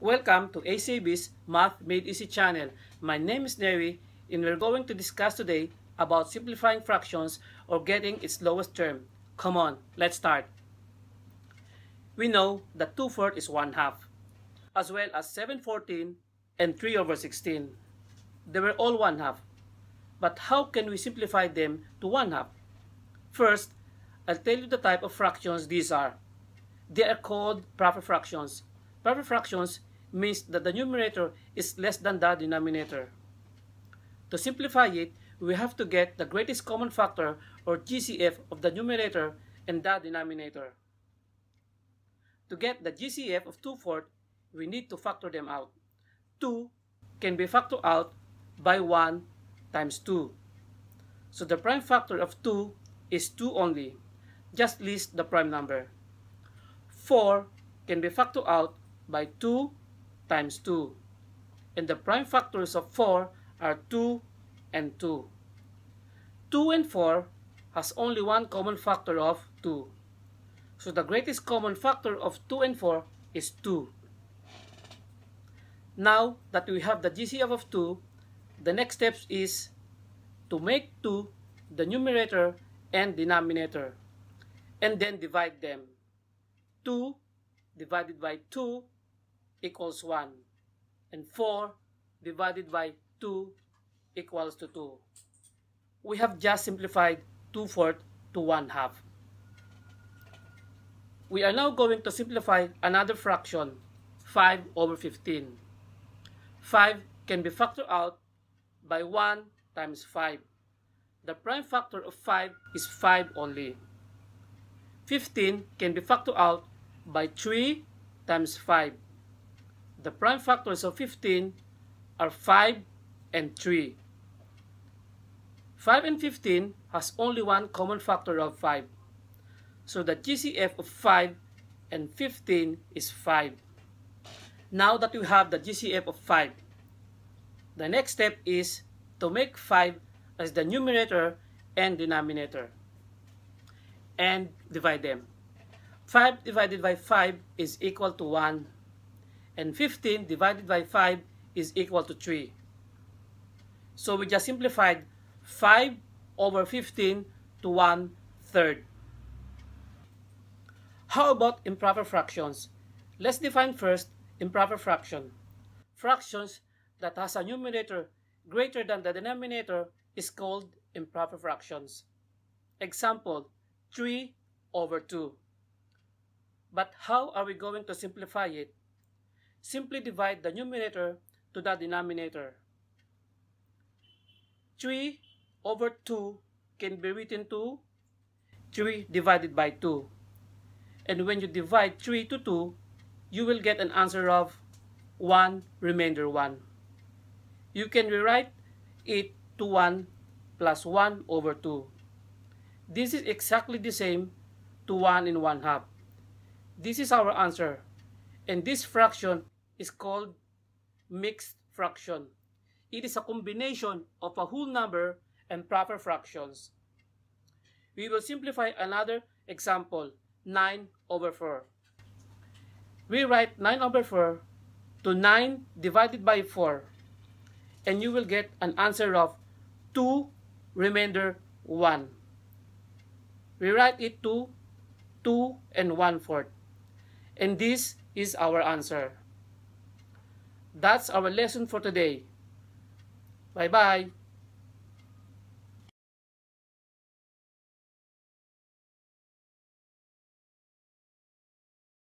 Welcome to ACB's Math Made Easy channel. My name is Neri and we're going to discuss today about simplifying fractions or getting its lowest term. Come on, let's start. We know that 2 fourths is 1 half, as well as 7 14 and 3 over 16. They were all 1 half. But how can we simplify them to 1 half? First, I'll tell you the type of fractions these are. They are called proper fractions. Proper fractions means that the numerator is less than the denominator. To simplify it, we have to get the greatest common factor or GCF of the numerator and the denominator. To get the GCF of 2 fourths, we need to factor them out. 2 can be factored out by 1 times 2. So the prime factor of 2 is 2 only. Just list the prime number. 4 can be factored out by 2 times 2. And the prime factors of 4 are 2 and 2. 2 and 4 has only one common factor of 2. So the greatest common factor of 2 and 4 is 2. Now that we have the GCF of 2, the next step is to make 2 the numerator and denominator and then divide them. 2 divided by 2 equals 1 and 4 divided by 2 equals to 2. We have just simplified 2 fourths to 1 half. We are now going to simplify another fraction, 5 over 15. 5 can be factored out by 1 times 5. The prime factor of 5 is 5 only. 15 can be factored out by 3 times 5. The prime factors of 15 are 5 and 3. 5 and 15 has only one common factor of 5. So the GCF of 5 and 15 is 5. Now that we have the GCF of 5, the next step is to make 5 as the numerator and denominator and divide them. 5 divided by 5 is equal to 1 and 15 divided by 5 is equal to 3. So we just simplified 5 over 15 to 1 third. How about improper fractions? Let's define first improper fraction. Fractions that has a numerator greater than the denominator is called improper fractions. Example, 3 over 2. But how are we going to simplify it? Simply divide the numerator to the denominator. 3 over 2 can be written to 3 divided by 2. And when you divide 3 to 2, you will get an answer of 1 remainder 1. You can rewrite it to 1 plus 1 over 2. This is exactly the same to 1 in 1 half. This is our answer. And this fraction is called mixed fraction. It is a combination of a whole number and proper fractions. We will simplify another example, 9 over 4. We write 9 over 4 to 9 divided by 4 and you will get an answer of 2 remainder 1. We write it to 2 and 1 fourth. And this is our answer. That's our lesson for today. Bye-bye.